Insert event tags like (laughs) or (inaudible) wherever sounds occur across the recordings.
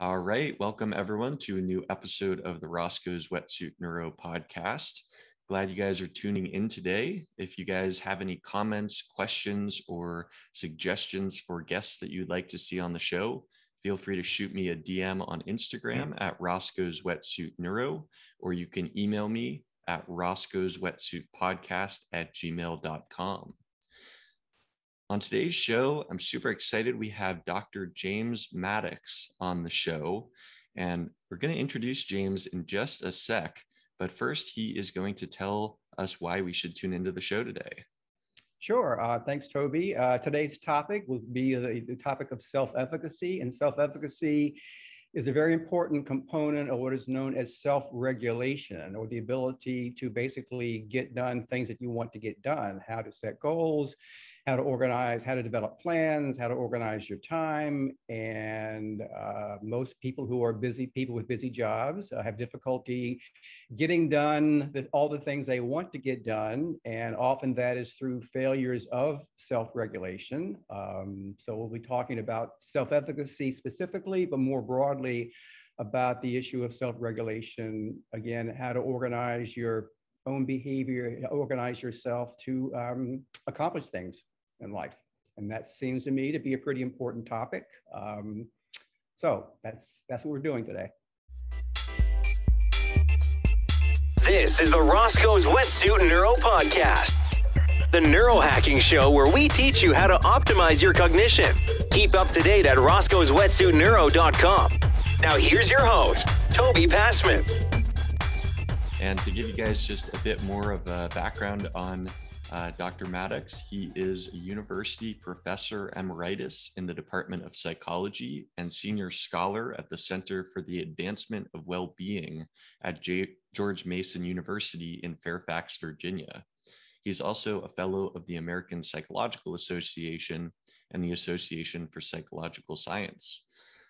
All right. Welcome, everyone, to a new episode of the Roscoe's Wetsuit Neuro podcast. Glad you guys are tuning in today. If you guys have any comments, questions, or suggestions for guests that you'd like to see on the show, feel free to shoot me a DM on Instagram at Roscoe's Wetsuit Neuro, or you can email me at Roscoe's Wetsuit Podcast at gmail.com. On today's show, I'm super excited. We have Dr. James Maddux on the show, and we're going to introduce James in just a sec. But first, he is going to tell us why we should tune into the show today. Sure. Uh, thanks, Toby. Uh, today's topic will be the, the topic of self efficacy, and self efficacy is a very important component of what is known as self-regulation or the ability to basically get done things that you want to get done, how to set goals, how to organize, how to develop plans, how to organize your time. And uh, most people who are busy, people with busy jobs, uh, have difficulty getting done the, all the things they want to get done. And often that is through failures of self regulation. Um, so we'll be talking about self efficacy specifically, but more broadly about the issue of self regulation. Again, how to organize your own behavior, organize yourself to um, accomplish things in life. And that seems to me to be a pretty important topic. Um, so that's that's what we're doing today. This is the Roscoe's Wetsuit Neuro Podcast, the neurohacking show where we teach you how to optimize your cognition. Keep up to date at roscoe'swetsuitneuro.com. Now here's your host, Toby Passman. And to give you guys just a bit more of a background on uh, Dr. Maddux, he is a university professor emeritus in the Department of Psychology and senior scholar at the Center for the Advancement of Well-Being at J- George Mason University in Fairfax, Virginia. He's also a fellow of the American Psychological Association and the Association for Psychological Science.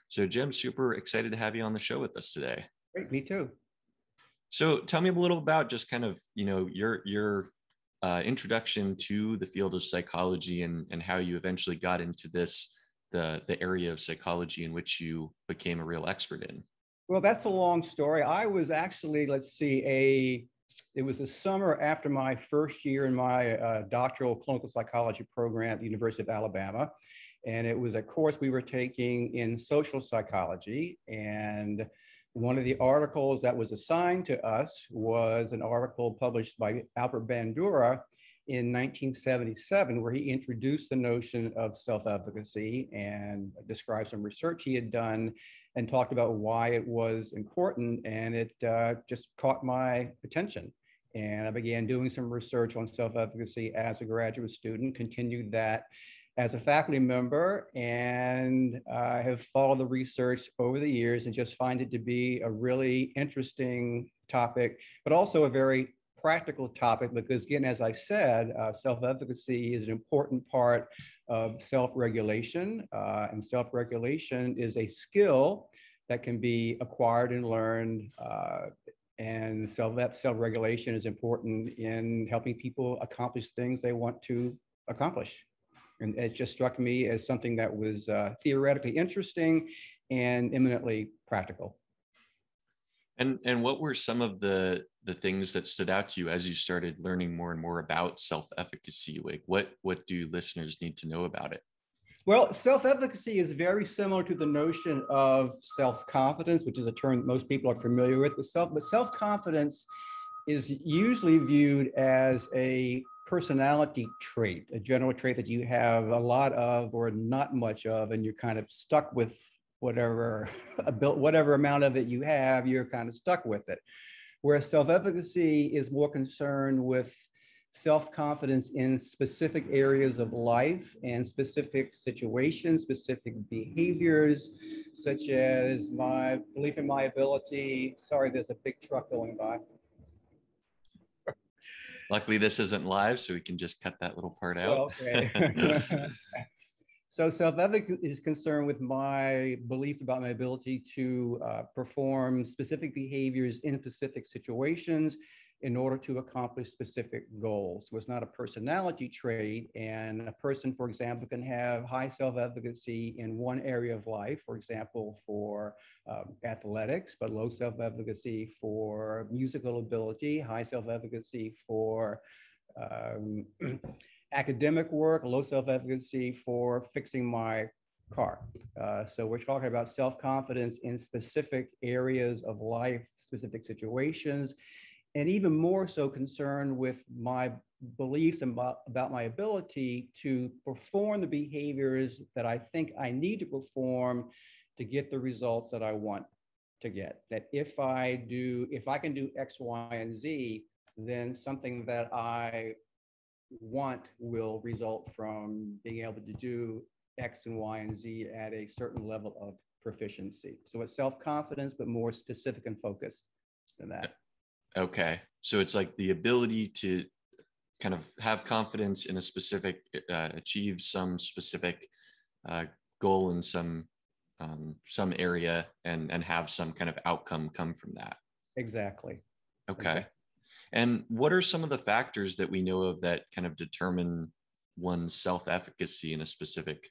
So, Jim, super excited to have you on the show with us today. Great, me too. So, tell me a little about just kind of you know your your uh, introduction to the field of psychology and, and how you eventually got into this the the area of psychology in which you became a real expert in? Well that's a long story. I was actually let's see a it was the summer after my first year in my uh, doctoral clinical psychology program at the university of alabama. And it was a course we were taking in social psychology. And one of the articles that was assigned to us was an article published by Albert Bandura in 1977, where he introduced the notion of self efficacy and described some research he had done and talked about why it was important. And it uh, just caught my attention. And I began doing some research on self efficacy as a graduate student, continued that as a faculty member and I have followed the research over the years and just find it to be a really interesting topic, but also a very practical topic because again, as I said, uh, self-efficacy is an important part of self-regulation uh, and self-regulation is a skill that can be acquired and learned uh, and self, self-regulation is important in helping people accomplish things they want to accomplish. And it just struck me as something that was uh, theoretically interesting and eminently practical. And and what were some of the the things that stood out to you as you started learning more and more about self-efficacy? Like what what do listeners need to know about it? Well, self-efficacy is very similar to the notion of self-confidence, which is a term most people are familiar with. But self, but self-confidence is usually viewed as a personality trait, a general trait that you have a lot of or not much of, and you're kind of stuck with whatever (laughs) whatever amount of it you have, you're kind of stuck with it. Whereas self-efficacy is more concerned with self-confidence in specific areas of life and specific situations, specific behaviors, such as my belief in my ability. Sorry, there's a big truck going by. Luckily, this isn't live, so we can just cut that little part out. Okay. (laughs) (laughs) so self-efficacy is concerned with my belief about my ability to uh, perform specific behaviors in specific situations in order to accomplish specific goals. So it's not a personality trait. And a person, for example, can have high self efficacy in one area of life, for example, for um, athletics, but low self efficacy for musical ability, high self efficacy for um, (clears throat) academic work, low self efficacy for fixing my car. Uh, so we're talking about self confidence in specific areas of life, specific situations and even more so concerned with my beliefs about, my ability to perform the behaviors that I think I need to perform to get the results that I want to get. That if I do, if I can do X, Y, and Z, then something that I want will result from being able to do X and Y and Z at a certain level of proficiency. So it's self confidence, but more specific and focused than that. Okay. So it's like the ability to kind of have confidence in a specific, uh, achieve some specific uh, goal in some um, some area and and have some kind of outcome come from that. Exactly. Okay. Exactly. And what are some of the factors that we know of that kind of determine one's self-efficacy in a specific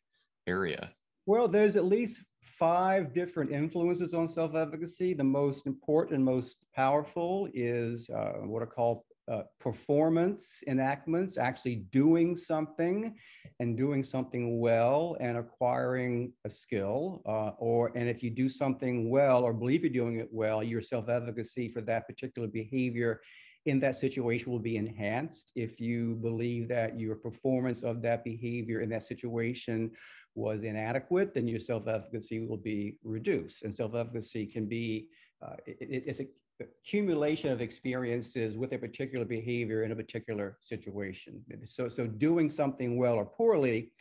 area? Well, there's at least five different influences on self efficacy. The most important most powerful is uh, what are called uh, performance enactments, actually doing something and doing something well and acquiring a skill. Uh, or and if you do something well or believe you're doing it well, your self efficacy for that particular behavior in that situation will be enhanced if you believe that your performance of that behavior in that situation was inadequate, then your self-efficacy will be reduced. And self-efficacy can be, uh, it, it's a accumulation of experiences with a particular behavior in a particular situation. So, so doing something well or poorly,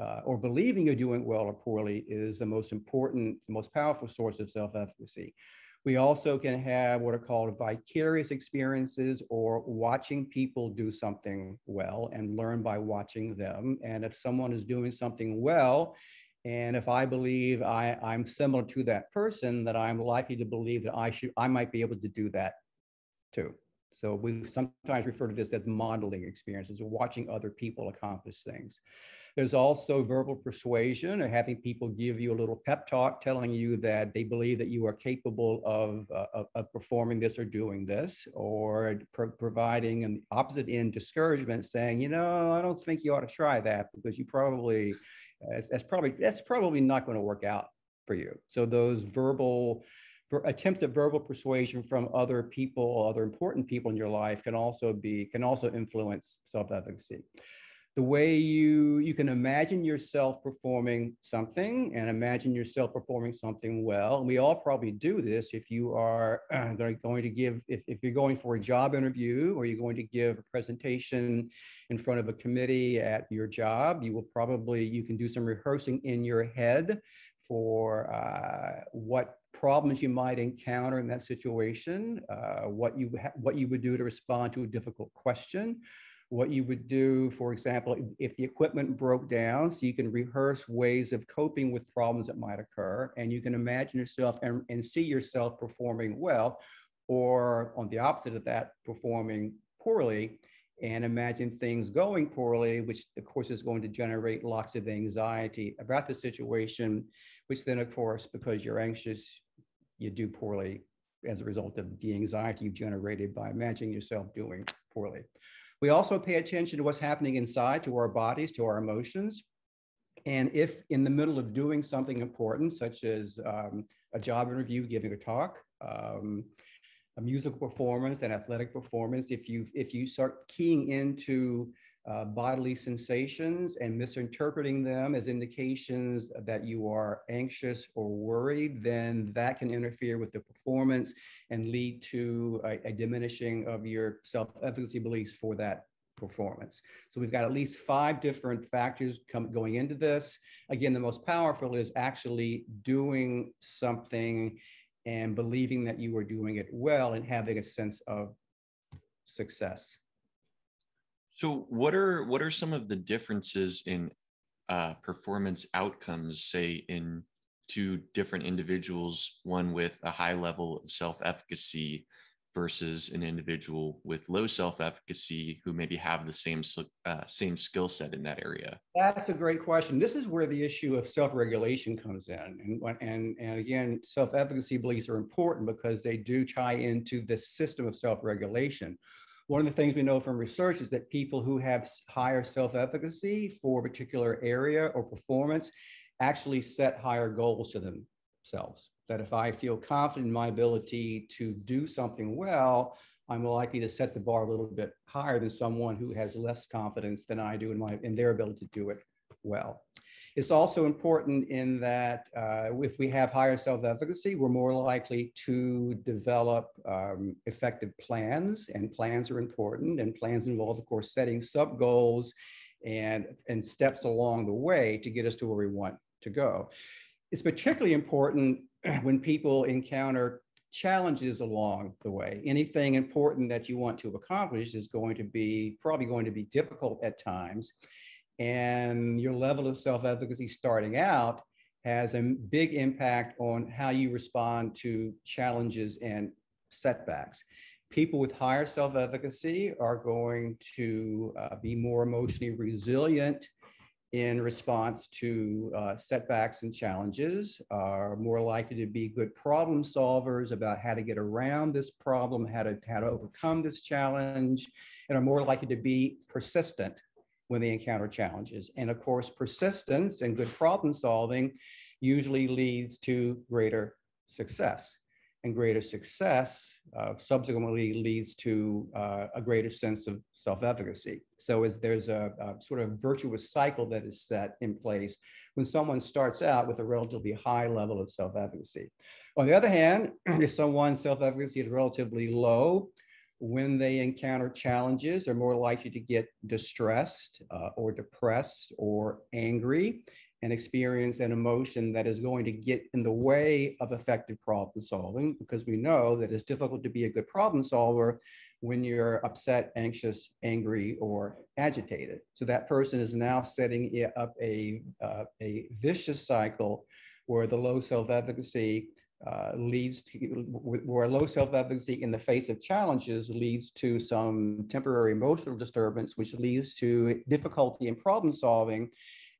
uh, or believing you're doing well or poorly is the most important, the most powerful source of self-efficacy. We also can have what are called vicarious experiences or watching people do something well and learn by watching them. And if someone is doing something well, and if I believe I, I'm similar to that person, that I'm likely to believe that I should, I might be able to do that too. So we sometimes refer to this as modeling experiences or watching other people accomplish things. There's also verbal persuasion or having people give you a little pep talk telling you that they believe that you are capable of, uh, of, of, performing this or doing this, or pro- providing an opposite end discouragement saying, you know, I don't think you ought to try that because you probably, that's, that's probably, that's probably not going to work out for you. So those verbal attempts at verbal persuasion from other people, other important people in your life can also be, can also influence self-efficacy. The way you, you can imagine yourself performing something and imagine yourself performing something well. And we all probably do this if you are (clears throat) going to give, if, if you're going for a job interview or you're going to give a presentation in front of a committee at your job, you will probably, you can do some rehearsing in your head for uh, what problems you might encounter in that situation, uh, what you what you would do to respond to a difficult question, what you would do, for example, if the equipment broke down, so you can rehearse ways of coping with problems that might occur, and you can imagine yourself and, and see yourself performing well, or on the opposite of that, performing poorly and imagine things going poorly, which of course is going to generate lots of anxiety about the situation, which then of course, because you're anxious, you do poorly as a result of the anxiety you've generated by imagining yourself doing poorly. We also pay attention to what's happening inside, to our bodies, to our emotions. And if in the middle of doing something important, such as um, a job interview, giving a talk, um, a musical performance, an athletic performance, if you if you start keying into uh, bodily sensations and misinterpreting them as indications that you are anxious or worried, then that can interfere with the performance and lead to a, a diminishing of your self-efficacy beliefs for that performance. So we've got at least five different factors come, going into this. Again, the most powerful is actually doing something and believing that you are doing it well and having a sense of success. So what are what are some of the differences in uh, performance outcomes, say in two different individuals, one with a high level of self-efficacy versus an individual with low self-efficacy who maybe have the same uh, same skill set in that area? That's a great question. This is where the issue of self-regulation comes in, and and and again, self-efficacy beliefs are important because they do tie into the system of self-regulation. One of the things we know from research is that people who have higher self-efficacy for a particular area or performance actually set higher goals to themselves that if I feel confident in my ability to do something well, I'm likely to set the bar a little bit higher than someone who has less confidence than I do in my in their ability to do it well. It's also important in that uh, if we have higher self-efficacy, we're more likely to develop um, effective plans, and plans are important. And plans involve, of course, setting sub goals and and steps along the way to get us to where we want to go. It's particularly important (clears throat) when people encounter challenges along the way. Anything important that you want to accomplish is going to be probably going to be difficult at times. And your level of self efficacy starting out has a big impact on how you respond to challenges and setbacks. People with higher self efficacy are going to uh, be more emotionally resilient in response to uh, setbacks and challenges, are more likely to be good problem solvers about how to get around this problem, how to, how to overcome this challenge, and are more likely to be persistent when they encounter challenges. And of course, persistence and good problem solving usually leads to greater success and greater success uh, subsequently leads to uh, a greater sense of self-efficacy. So there's a, a, sort of virtuous cycle that is set in place when someone starts out with a relatively high level of self-efficacy. On the other hand, (clears throat) if someone's self-efficacy is relatively low, when they encounter challenges, they're more likely to get distressed uh, or depressed or angry and experience an emotion that is going to get in the way of effective problem solving because we know that it's difficult to be a good problem solver when you're upset, anxious, angry, or agitated. So that person is now setting up a, uh, a vicious cycle where the low self-efficacy uh, leads to, where low self-efficacy in the face of challenges leads to some temporary emotional disturbance, which leads to difficulty in problem solving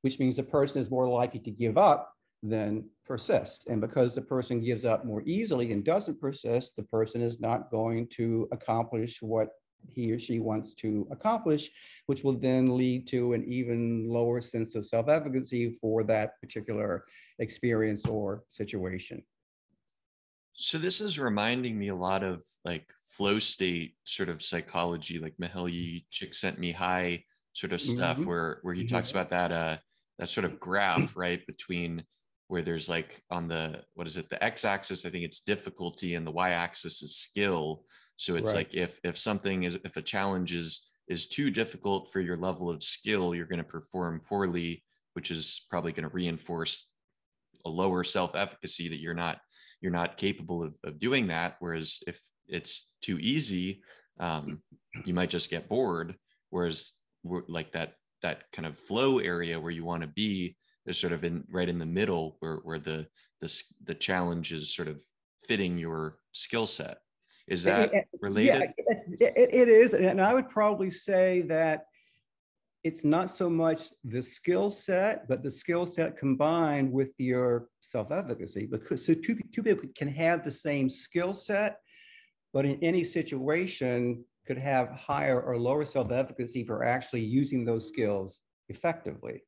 which means the person is more likely to give up than persist. And because the person gives up more easily and doesn't persist, the person is not going to accomplish what he or she wants to accomplish, which will then lead to an even lower sense of self efficacy for that particular experience or situation. So, this is reminding me a lot of like flow state sort of psychology, like Mihaly Csikszentmihalyi sort of stuff, mm-hmm. where where he mm-hmm. talks about that uh, that sort of graph, right, between where there's like on the what is it, the x-axis, I think it's difficulty, and the y-axis is skill. So it's right. like if if something is if a challenge is is too difficult for your level of skill, you're going to perform poorly, which is probably going to reinforce a lower self-efficacy that you're not you're not capable of, of doing that. Whereas if it's too easy, um, you might just get bored. Whereas like that that kind of flow area where you want to be is sort of in right in the middle where where the the the challenge is sort of fitting your skill set is that related yeah, it, it is and i would probably say that it's not so much the skill set but the skill set combined with your self-efficacy because so two, two people can have the same skill set but in any situation could have higher or lower self-efficacy for actually using those skills effectively.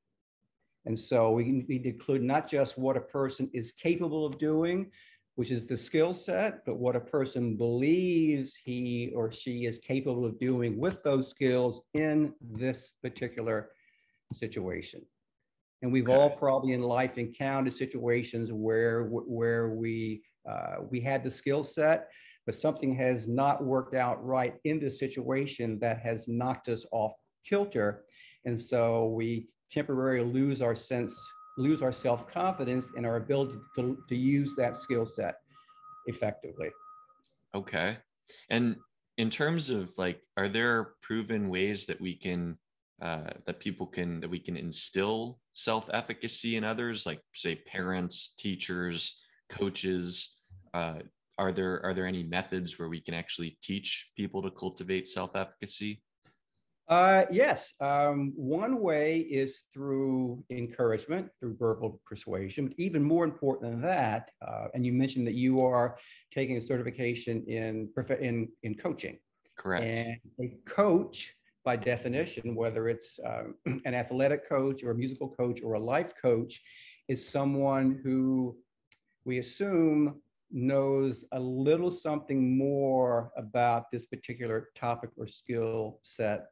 And so we need to include not just what a person is capable of doing, which is the skill set, but what a person believes he or she is capable of doing with those skills in this particular situation. And we've okay. all probably in life encountered situations where where we uh, we had the skill set, but something has not worked out right in this situation that has knocked us off kilter. And so we temporarily lose our sense, lose our self-confidence and our ability to, to use that skill set effectively. Okay. And in terms of like, are there proven ways that we can, uh, that people can, that we can instill self-efficacy in others, like say parents, teachers, coaches, uh, are there are there any methods where we can actually teach people to cultivate self-efficacy? Uh, yes. Um, one way is through encouragement, through verbal persuasion. But even more important than that, uh, and you mentioned that you are taking a certification in in in coaching. Correct. And a coach, by definition, whether it's um, (clears throat) an athletic coach or a musical coach or a life coach, is someone who we assume knows a little something more about this particular topic or skill set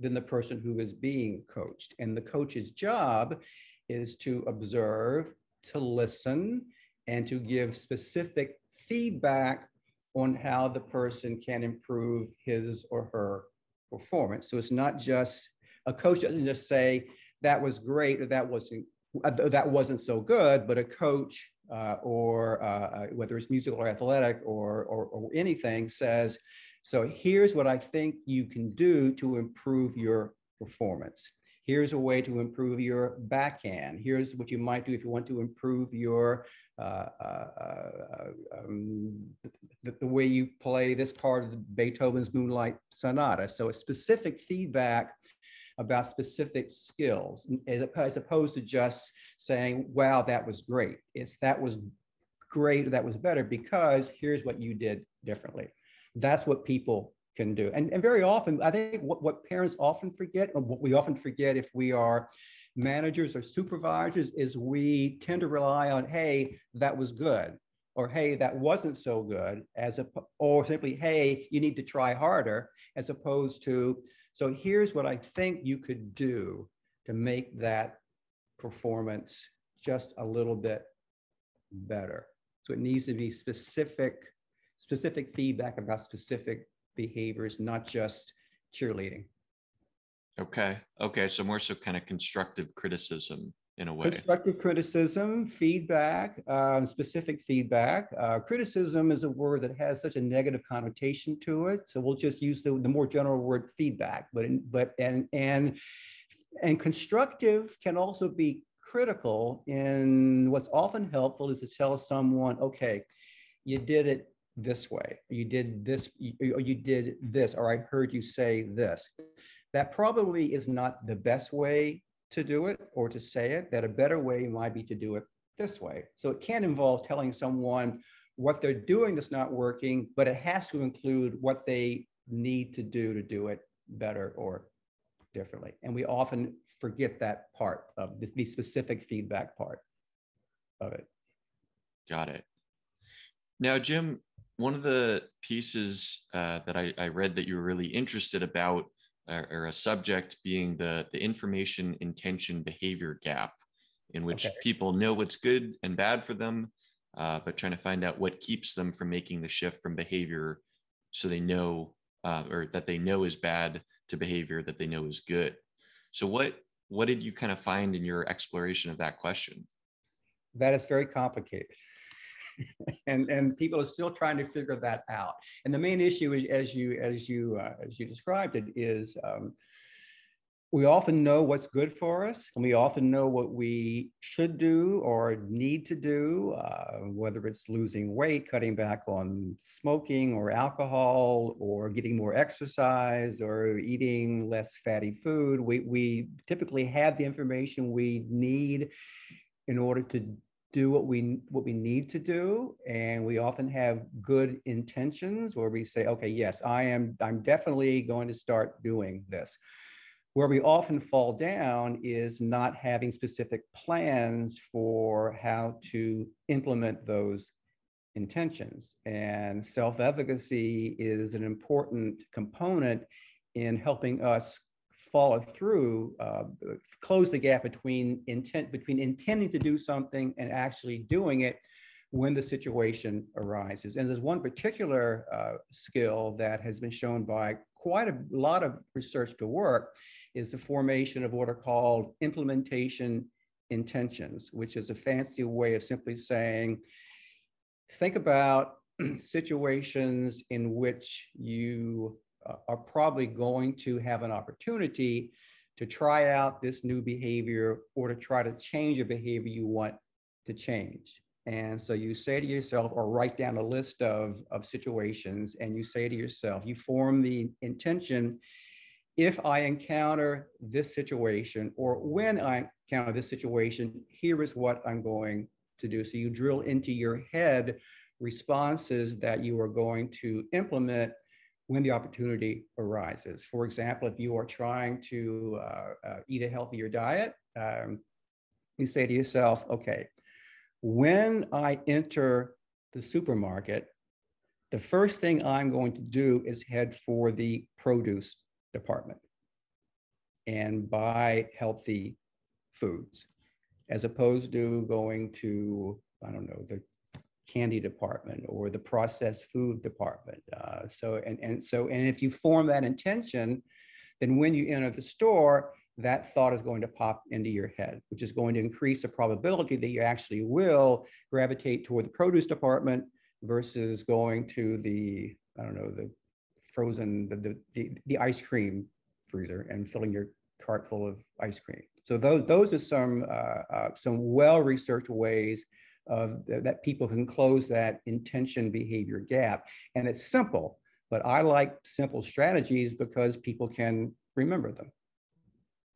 than the person who is being coached. And the coach's job is to observe, to listen, and to give specific feedback on how the person can improve his or her performance. So it's not just a coach doesn't just say that was great or that wasn't uh, that wasn't so good, but a coach uh, or uh, whether it's musical or athletic or, or, or anything says, so here's what I think you can do to improve your performance. Here's a way to improve your backhand. Here's what you might do if you want to improve your uh, uh, uh um, the, the, way you play this part of Beethoven's Moonlight Sonata. So a specific feedback about specific skills as opposed to just saying, wow, that was great. It's that was great, that was better because here's what you did differently. That's what people can do. And, and very often, I think what, what parents often forget, or what we often forget if we are managers or supervisors, is we tend to rely on, hey, that was good, or hey, that wasn't so good, as a, or simply, hey, you need to try harder, as opposed to, so here's what I think you could do to make that performance just a little bit better. So it needs to be specific, specific feedback about specific behaviors, not just cheerleading. Okay. Okay. So more so kind of constructive criticism in a way. Constructive criticism, feedback, uh, specific feedback. Uh, criticism is a word that has such a negative connotation to it, so we'll just use the, the more general word feedback. But in, but and and and constructive can also be critical. And what's often helpful is to tell someone, okay, you did it this way, you did this, or you did this, or I heard you say this. That probably is not the best way to do it or to say it, that a better way might be to do it this way. So it can involve telling someone what they're doing that's not working, but it has to include what they need to do to do it better or differently. And we often forget that part of the, the specific feedback part of it. Got it. Now, Jim, one of the pieces uh, that I, I, read that you were really interested about or, or a subject being the, the information intention behavior gap in which okay. people know what's good and bad for them, uh, but trying to find out what keeps them from making the shift from behavior so they know uh, or that they know is bad to behavior that they know is good. So what what did you kind of find in your exploration of that question? That is very complicated. And and people are still trying to figure that out. And the main issue is, as you as you uh, as you described it, is um, we often know what's good for us, and we often know what we should do or need to do, uh, whether it's losing weight, cutting back on smoking or alcohol, or getting more exercise, or eating less fatty food. We we typically have the information we need in order to do what we what we need to do and we often have good intentions where we say okay yes i am i'm definitely going to start doing this. Where we often fall down is not having specific plans for how to implement those intentions and self-efficacy is an important component in helping us follow through, uh, close the gap between intent, between intending to do something and actually doing it when the situation arises. And there's one particular uh, skill that has been shown by quite a lot of research to work is the formation of what are called implementation intentions, which is a fancy way of simply saying, think about (clears throat) situations in which you are probably going to have an opportunity to try out this new behavior or to try to change a behavior you want to change. And so you say to yourself, or write down a list of, of situations, and you say to yourself, you form the intention if I encounter this situation, or when I encounter this situation, here is what I'm going to do. So you drill into your head responses that you are going to implement when the opportunity arises. For example, if you are trying to uh, uh, eat a healthier diet, um, you say to yourself, okay, when I enter the supermarket, the first thing I'm going to do is head for the produce department and buy healthy foods, as opposed to going to, I don't know, the candy department or the processed food department. Uh, so, and, and so, and if you form that intention, then when you enter the store, that thought is going to pop into your head, which is going to increase the probability that you actually will gravitate toward the produce department versus going to the, I don't know, the frozen, the, the, the, the ice cream freezer and filling your cart full of ice cream. So those, those are some, uh, uh, some well-researched ways of that people can close that intention behavior gap. And it's simple, but I like simple strategies because people can remember them.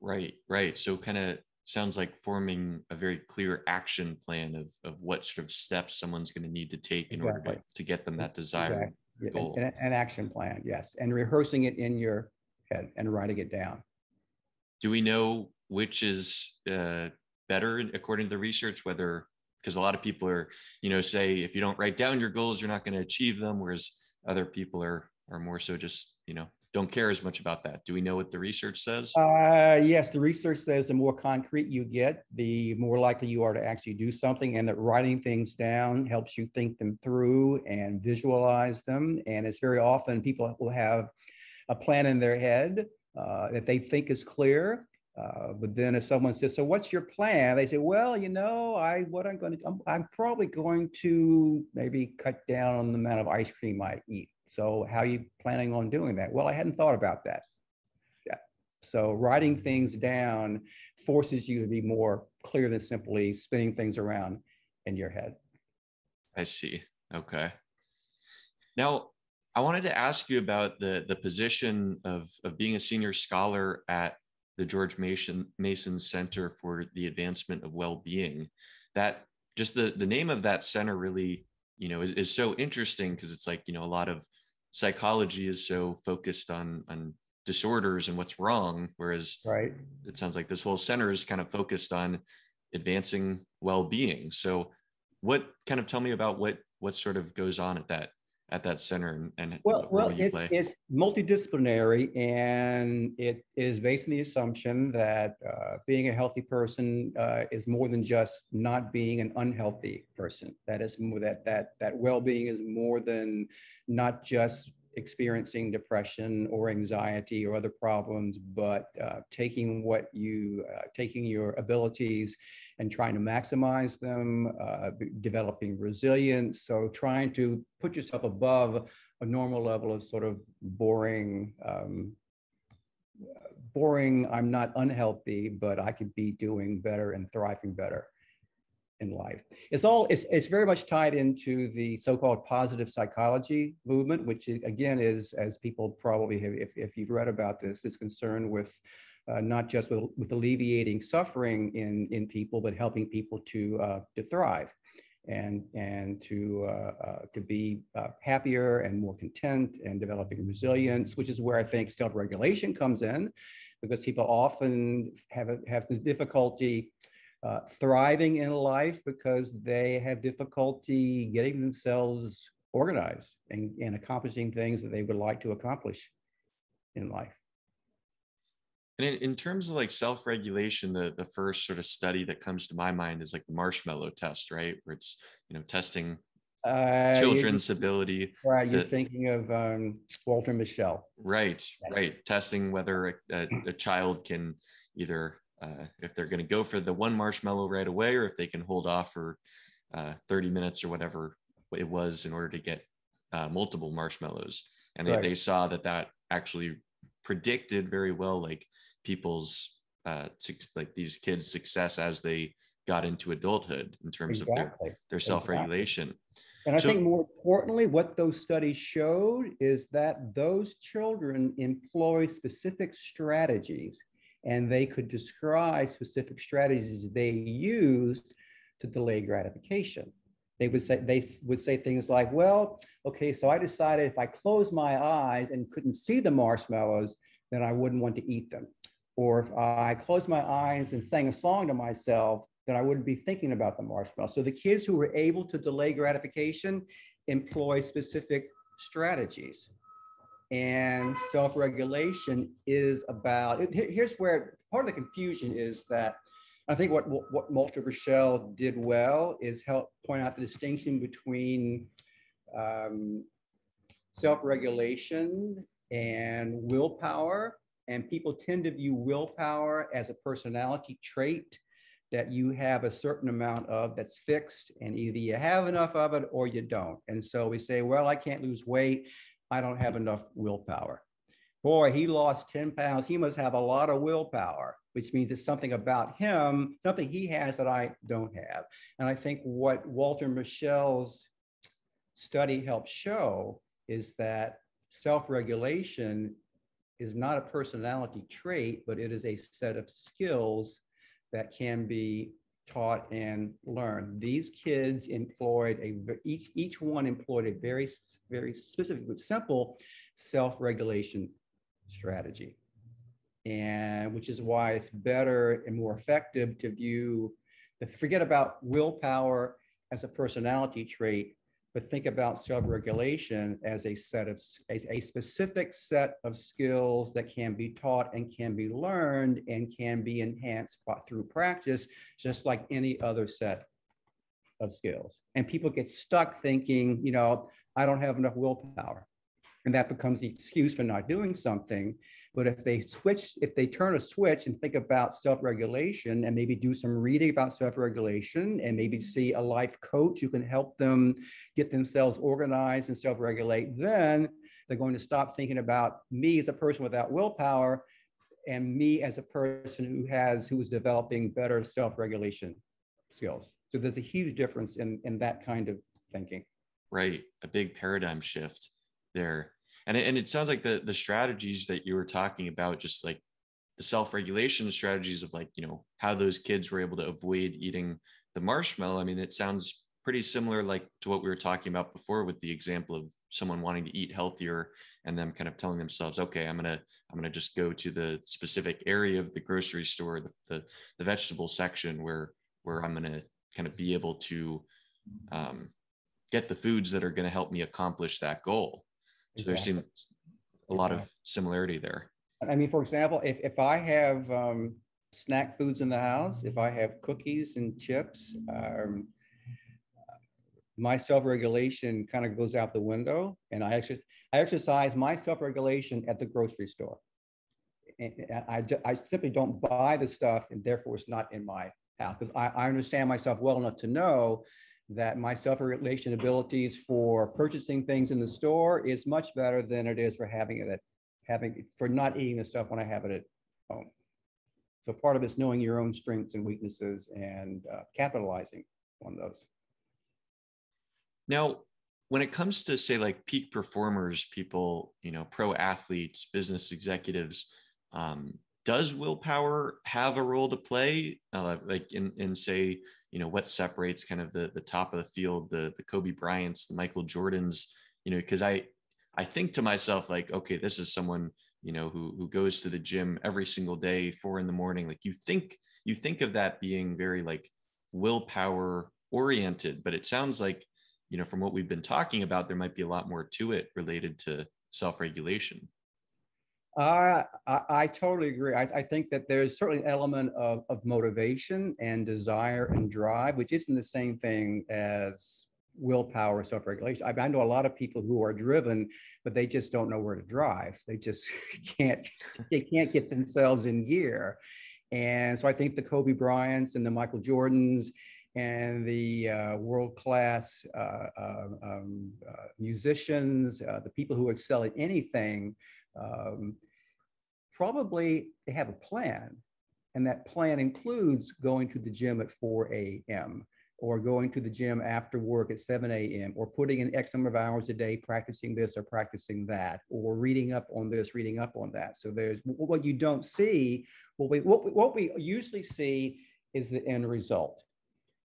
Right, right. So kind of sounds like forming a very clear action plan of, of what sort of steps someone's going to need to take in exactly. order to, to get them that desired exactly. goal. An, an, action plan, yes. And rehearsing it in your head and writing it down. Do we know which is uh, better according to the research, whether because a lot of people are, you know, say if you don't write down your goals, you're not going to achieve them, whereas other people are are more so just, you know, don't care as much about that. Do we know what the research says? Uh, yes, the research says the more concrete you get, the more likely you are to actually do something, and that writing things down helps you think them through and visualize them. And it's very often people will have a plan in their head uh, that they think is clear, uh, but then if someone says, "So what's your plan?" They say, "Well, you know, I what I'm going to I'm, I'm, probably going to maybe cut down on the amount of ice cream I eat." So how are you planning on doing that? Well, I hadn't thought about that. Yeah. So writing things down forces you to be more clear than simply spinning things around in your head. I see. Okay. Now, I wanted to ask you about the the position of of being a senior scholar at the George Mason, Mason Center for the Advancement of Well-Being. That just the the name of that center really, you know, is, is so interesting because it's like, you know, a lot of psychology is so focused on on disorders and what's wrong, whereas right. it sounds like this whole center is kind of focused on advancing well-being. So what kind of tell me about what what sort of goes on at that at that center and, well, well it's, it's, multidisciplinary and it is based on the assumption that uh, being a healthy person uh, is more than just not being an unhealthy person. That is more that that that well-being is more than not just experiencing depression or anxiety or other problems, but uh, taking what you, uh, taking your abilities and trying to maximize them, uh, developing resilience. So trying to put yourself above a normal level of sort of boring, um, boring, I'm not unhealthy, but I could be doing better and thriving better in life. It's all it's it's very much tied into the so-called positive psychology movement, which again is, as people probably have, if, if you've read about this, is concerned with uh, not just with, with alleviating suffering in in people, but helping people to uh, to thrive and and to uh, uh, to be uh, happier and more content and developing resilience, which is where I think self-regulation comes in, because people often have have the difficulty uh, thriving in life because they have difficulty getting themselves organized and, and accomplishing things that they would like to accomplish in life. And in, in terms of like self-regulation, the, the first sort of study that comes to my mind is like the marshmallow test, right? Where it's, you know, testing uh, children's ability. Right. To, you're thinking of um, Walter Mischel. Right. Right. Testing whether a, a, (clears throat) a child can either uh, if they're going to go for the one marshmallow right away or if they can hold off for uh, 30 minutes or whatever it was in order to get uh, multiple marshmallows and they, right. they saw that that actually predicted very well like people's uh, like these kids success as they got into adulthood in terms exactly. of their, their self-regulation. Exactly. And I so, think more importantly, what those studies showed is that those children employ specific strategies and they could describe specific strategies they used to delay gratification. They would say they would say things like, "Well, okay, so I decided if I closed my eyes and couldn't see the marshmallows, then I wouldn't want to eat them. Or if I closed my eyes and sang a song to myself, then I wouldn't be thinking about the marshmallow. So the kids who were able to delay gratification employ specific strategies. And self-regulation is about, here's where part of the confusion is that I think what, what Walter Mischel did well is help point out the distinction between um, self-regulation and willpower. And people tend to view willpower as a personality trait that you have a certain amount of that's fixed and either you have enough of it or you don't. And so we say, well, I can't lose weight. I don't have enough willpower. Boy, he lost 10 pounds. He must have a lot of willpower, which means it's something about him, something he has that I don't have. And I think what Walter Mischel's study helps show is that self regulation is not a personality trait, but it is a set of skills that can be taught and learned. These kids employed a each each one employed a very very specific but simple self-regulation strategy, and which is why it's better and more effective to view forget about willpower as a personality trait but think about self-regulation as a set of as a specific set of skills that can be taught and can be learned and can be enhanced through practice just like any other set of skills. And people get stuck thinking you know i don't have enough willpower. And that becomes the excuse for not doing something but if they switch, if they turn a switch and think about self-regulation and maybe do some reading about self-regulation and maybe mm-hmm. see a life coach who can help them get themselves organized and self-regulate, then they're going to stop thinking about me as a person without willpower and me as a person who has who is developing better self-regulation skills. So there's a huge difference in, in that kind of thinking. Right. A big paradigm shift there and it, and it sounds like the the strategies that you were talking about just like the self-regulation strategies of like you know how those kids were able to avoid eating the marshmallow i mean it sounds pretty similar like to what we were talking about before with the example of someone wanting to eat healthier and them kind of telling themselves okay i'm gonna i'm gonna just go to the specific area of the grocery store the the, the vegetable section where where i'm gonna kind of be able to um, get the foods that are to help me accomplish that goal so there seems a lot of similarity there. I mean, for example, if, if I have um, snack foods in the house, if I have cookies and chips, um, my self-regulation kind of goes out the window and I, exercise, I exercise my self-regulation at the grocery store. And I, I simply don't buy the stuff and therefore it's not in my house because I, I understand myself well enough to know that my self-regulation abilities for purchasing things in the store is much better than it is for having it at having for not eating the stuff when I have it at home. So part of it's knowing your own strengths and weaknesses and uh, capitalizing on those. Now, when it comes to say like peak performers, people, you know, pro athletes, business executives, um, does willpower have a role to play? Uh, like in, in say, you know, what separates kind of the, the top of the field, the, the Kobe Bryants, the Michael Jordans, you know, because I, I think to myself, like, okay, this is someone, you know, who, who goes to the gym every single day, four in the morning. Like you think, you think of that being very like willpower oriented, but it sounds like, you know, from what we've been talking about, there might be a lot more to it related to self-regulation. I, I totally agree. I, I, think that there's certainly an element of, of motivation and desire and drive, which isn't the same thing as willpower, self-regulation. I, I know a lot of people who are driven, but they just don't know where to drive. They just (laughs) can't, they can't get themselves in gear. And so I think the Kobe Bryants and the Michael Jordans and the uh, world-class uh, uh um, uh, musicians, uh, the people who excel at anything, um, probably they have a plan And that plan includes going to the gym at 4 a.m. or going to the gym after work at 7 a.m. or putting in X number of hours a day practicing this or practicing that or reading up on this, reading up on that. So there's what you don't see. What we, what we, what we usually see is the end result.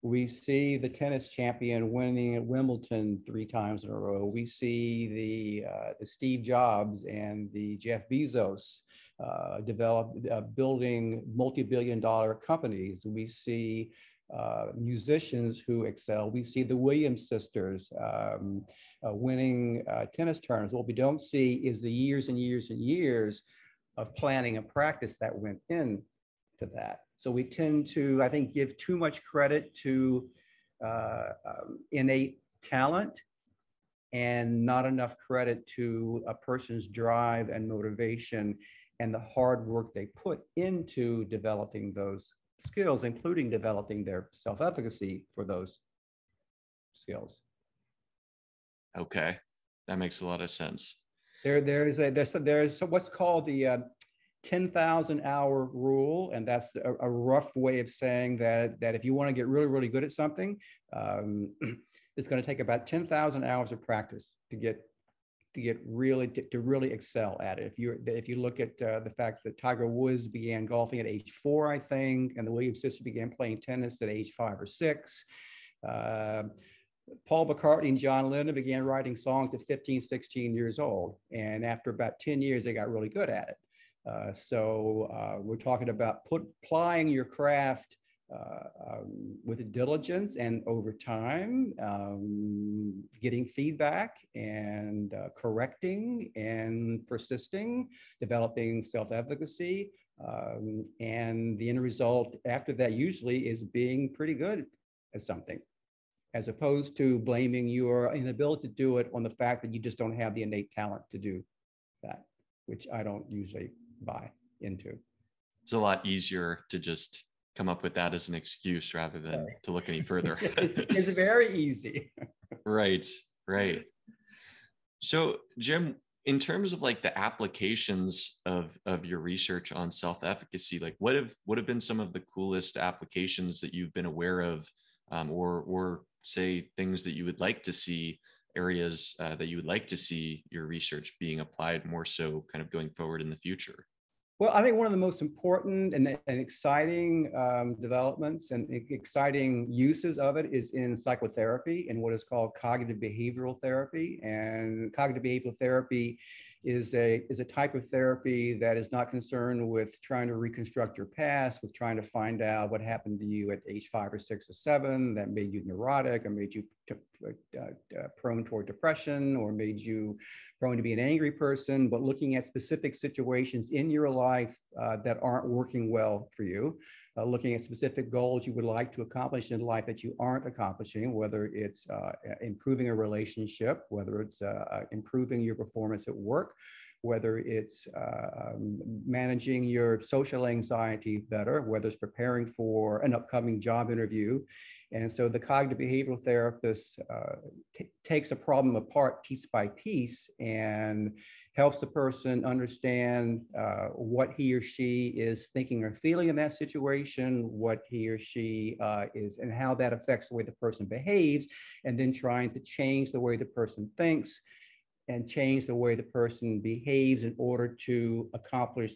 We see the tennis champion winning at Wimbledon three times in a row. We see the uh, the Steve Jobs and the Jeff Bezos uh, develop uh, building multi-billion-dollar companies. We see uh, musicians who excel. We see the Williams sisters um, uh, winning uh, tennis tournaments. What we don't see is the years and years and years of planning and practice that went into that. So we tend to, I think, give too much credit to uh, um, innate talent and not enough credit to a person's drive and motivation and the hard work they put into developing those skills, including developing their self-efficacy for those skills. Okay, that makes a lot of sense. There, there is a there's there's what's called the uh, 10,000 hour rule, and that's a, a, rough way of saying that, that if you want to get really, really good at something, um, (clears throat) it's going to take about 10,000 hours of practice to get to get really to, to really excel at it. If you if you look at uh, the fact that Tiger Woods began golfing at age four, I think, and the Williams sisters began playing tennis at age five or six. Uh, Paul McCartney and John Lennon began writing songs at 15, 16 years old. And after about 10 years, they got really good at it. Uh, so uh, we're talking about put, applying your craft uh, um, with diligence and over time, um, getting feedback and uh, correcting and persisting, developing self-efficacy. Um, and the end result after that usually is being pretty good at something as opposed to blaming your inability to do it on the fact that you just don't have the innate talent to do that, which I don't usually buy into. It's a lot easier to just come up with that as an excuse rather than right. to look any (laughs) further. it's, it's very easy. (laughs) right, right. So, Jim, in terms of like the applications of of your research on self-efficacy, like what have what have been some of the coolest applications that you've been aware of, um, or or say things that you would like to see areas uh, that you would like to see your research being applied more so kind of going forward in the future? Well, I think one of the most important and, and exciting um, developments and exciting uses of it is in psychotherapy and what is called cognitive behavioral therapy. And cognitive behavioral therapy is a is a type of therapy that is not concerned with trying to reconstruct your past, with trying to find out what happened to you at age five or six or seven that made you neurotic or made you t- uh, uh, prone toward depression or made you prone to be an angry person, but looking at specific situations in your life uh, that aren't working well for you uh, looking at specific goals you would like to accomplish in life that you aren't accomplishing, whether it's uh, improving a relationship, whether it's uh improving your performance at work, whether it's uh, um, managing your social anxiety better, whether it's preparing for an upcoming job interview. And so the cognitive behavioral therapist uh, takes a problem apart piece by piece and helps the person understand uh, what he or she is thinking or feeling in that situation, what he or she uh, is, and how that affects the way the person behaves, and then trying to change the way the person thinks and change the way the person behaves in order to accomplish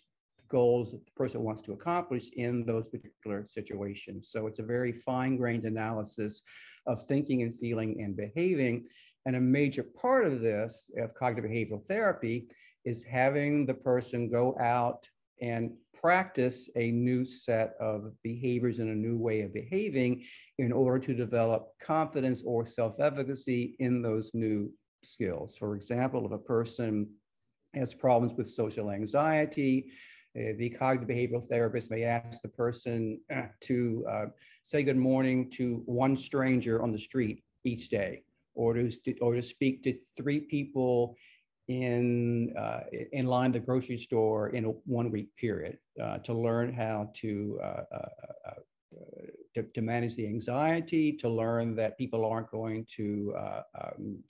goals that the person wants to accomplish in those particular situations. So it's a very fine-grained analysis of thinking and feeling and behaving. And a major part of this, of cognitive behavioral therapy, is having the person go out and practice a new set of behaviors and a new way of behaving in order to develop confidence or self-efficacy in those new skills. For example, if a person has problems with social anxiety, the cognitive behavioral therapist may ask the person uh, to uh, say good morning to one stranger on the street each day or to, or to speak to three people in uh, in line the grocery store in a one week period uh, to learn how to, uh, uh, uh, to, to manage the anxiety, to learn that people aren't going to um,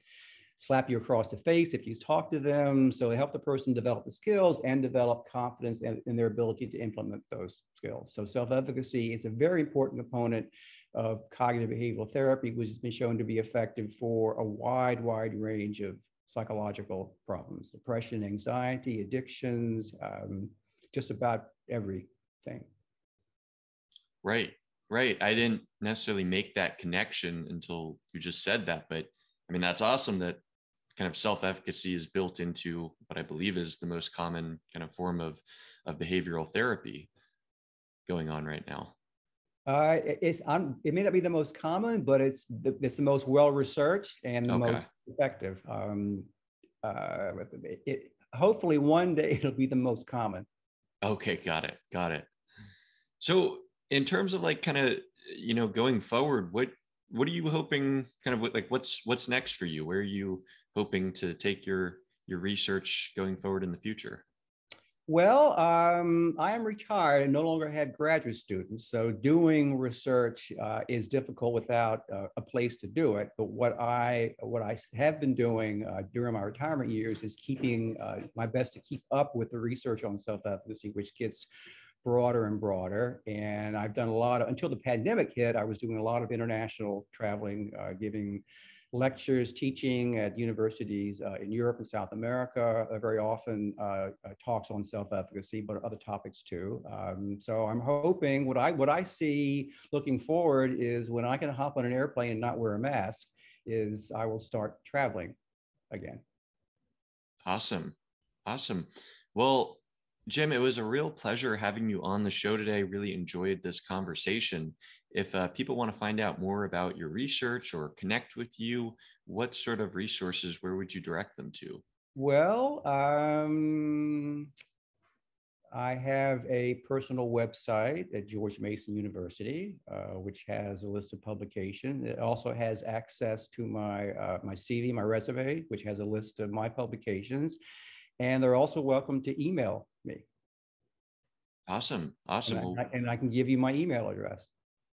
slap you across the face if you talk to them. So help the person develop the skills and develop confidence in, in their ability to implement those skills. So self-efficacy is a very important component of cognitive behavioral therapy, which has been shown to be effective for a wide, wide range of psychological problems, depression, anxiety, addictions, um, just about everything. Right, right. I didn't necessarily make that connection until you just said that, but I mean, that's awesome that kind of self-efficacy is built into what I believe is the most common kind of form of, of behavioral therapy going on right now. Uh, it's I'm, it may not be the most common, but it's the, it's the most well researched and the okay. most effective. Um, uh, it, it, hopefully, one day (laughs) it'll be the most common. Okay, got it, got it. So, in terms of like kind of you know going forward, what what are you hoping? Kind of like what's what's next for you? Where are you hoping to take your your research going forward in the future? Well, um, I am retired and no longer had graduate students, so doing research uh, is difficult without uh, a place to do it. But what I what I have been doing uh, during my retirement years is keeping uh, my best to keep up with the research on self-efficacy, which gets broader and broader. And I've done a lot of until the pandemic hit. I was doing a lot of international traveling, uh, giving lectures, teaching at universities uh, in Europe and South America, uh, very often uh, uh, talks on self-efficacy, but other topics too. Um, so I'm hoping what I what I see looking forward is when I can hop on an airplane and not wear a mask, is I will start traveling again. Awesome, awesome. Well, Jim, it was a real pleasure having you on the show today. Really enjoyed this conversation. If uh, people want to find out more about your research or connect with you, what sort of resources, where would you direct them to? Well, um, I have a personal website at George Mason University, uh, which has a list of publications. It also has access to my uh, my CV, my resume, which has a list of my publications, and they're also welcome to email me. Awesome. Awesome. And I, and I can give you my email address.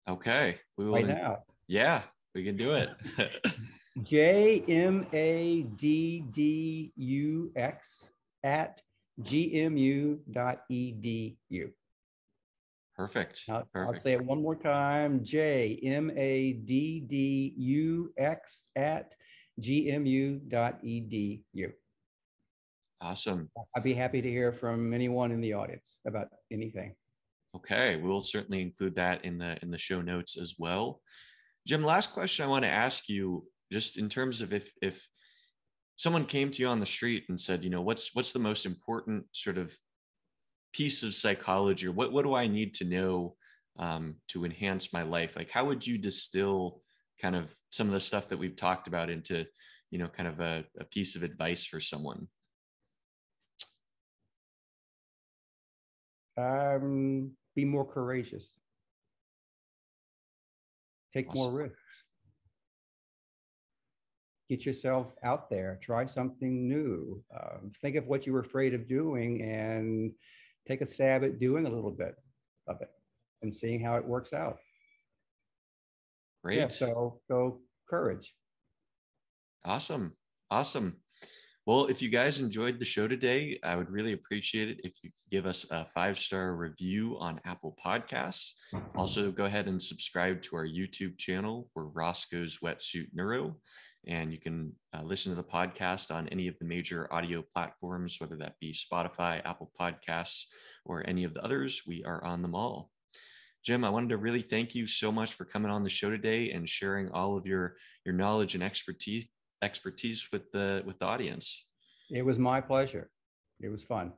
Okay. We will. Right now. Yeah, we can do it. (laughs) J M A D D U X at gmu.edu. Perfect. I'll, Perfect. I'll say it one more time. J M A D D U X at gmu.edu. Awesome. I'd be happy to hear from anyone in the audience about anything. Okay, we'll certainly include that in the in the show notes as well. Jim, last question I want to ask you, just in terms of if if someone came to you on the street and said, you know, what's what's the most important sort of piece of psychology, or what what do I need to know um, to enhance my life? Like, how would you distill kind of some of the stuff that we've talked about into, you know, kind of a, a piece of advice for someone? um, be more courageous, take awesome. more risks, get yourself out there, try something new, um, think of what you were afraid of doing, and take a stab at doing a little bit of it and seeing how it works out. Great. Yeah, so so courage. Awesome. Awesome. Well, if you guys enjoyed the show today, I would really appreciate it if you could give us a five star review on Apple Podcasts. Also, go ahead and subscribe to our YouTube channel. We're Roscoe's Wetsuit Neuro. And you can uh, listen to the podcast on any of the major audio platforms, whether that be Spotify, Apple Podcasts, or any of the others. We are on them all. Jim, I wanted to really thank you so much for coming on the show today and sharing all of your, your knowledge and expertise expertise with the with the audience. It was my pleasure. It was fun.